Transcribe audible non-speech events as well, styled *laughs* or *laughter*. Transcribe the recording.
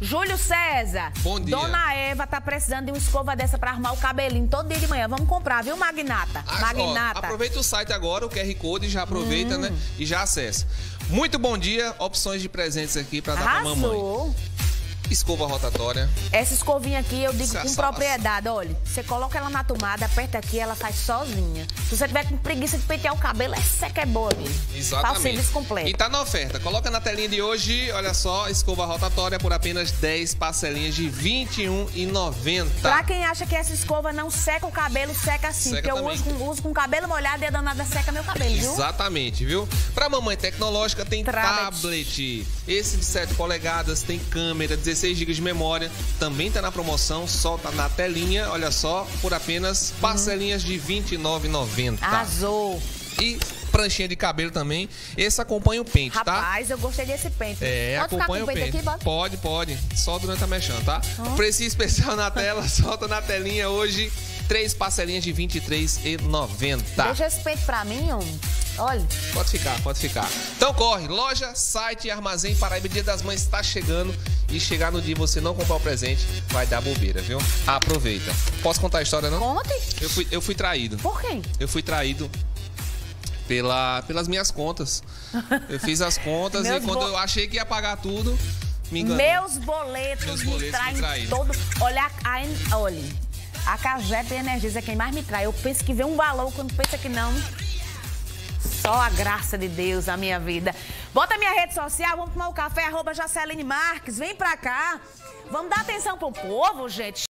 Júlio César. Bom dia. Dona Eva tá precisando de uma escova dessa pra arrumar o cabelinho todo dia de manhã. Vamos comprar, viu, Magnata? Ah, ó, Magnata. aproveita o site agora, o QR Code, já aproveita, Hum. né? E já acessa. Muito bom dia, opções de presentes aqui pra dar pra mamãe. Escova rotatória. Essa escovinha aqui, eu digo com propriedade, olha. Você coloca ela na tomada, aperta aqui, ela faz sozinha. Se você tiver com preguiça de pentear o cabelo, é que é boa mesmo. O Exatamente. serviço completo. E tá na oferta. Coloca na telinha de hoje, olha só, escova rotatória por apenas 10 parcelinhas de R$ 21,90. Pra quem acha que essa escova não seca o cabelo, seca assim. Seca porque eu também. uso com, uso com cabelo molhado e a danada seca meu cabelo, viu? Exatamente, viu? Pra mamãe tecnológica tem Tablet. tablet. Esse de 7 polegadas tem câmera, 16 GB de memória. Também tá na promoção, solta na telinha, olha só, por apenas parcelinhas de R$ 29,90. Arrasou. E pranchinha de cabelo também. Esse acompanha o pente, tá? Rapaz, eu gostei desse pente. É, Pode ficar com acompanha o peito aqui, bota? Pode, pode. Só durante a mexão, tá? Preço especial na tela, *laughs* solta na telinha hoje. Três parcelinhas de R$ 23,90. Deixa esse peito pra mim, homem. Olha. Pode ficar, pode ficar. Então corre, loja, site e armazém Paraíba Dia das Mães está chegando e chegar no dia e você não comprar o presente, vai dar bobeira, viu? Aproveita. Posso contar a história, não? Conte. Eu fui, eu fui traído. Por quem? Eu fui traído pela, pelas minhas contas. Eu fiz as contas *laughs* e quando eu achei que ia pagar tudo, me enganou. Meus boletos, Meus me boletos traem me traíram. todo. Olha, a, olha, a Casep Energias é quem mais me trai. Eu penso que vê um valor quando pensa que não. Só a graça de Deus na minha vida. Bota minha rede social, vamos tomar um café, arroba Jaceline Marques. Vem pra cá. Vamos dar atenção pro povo, gente.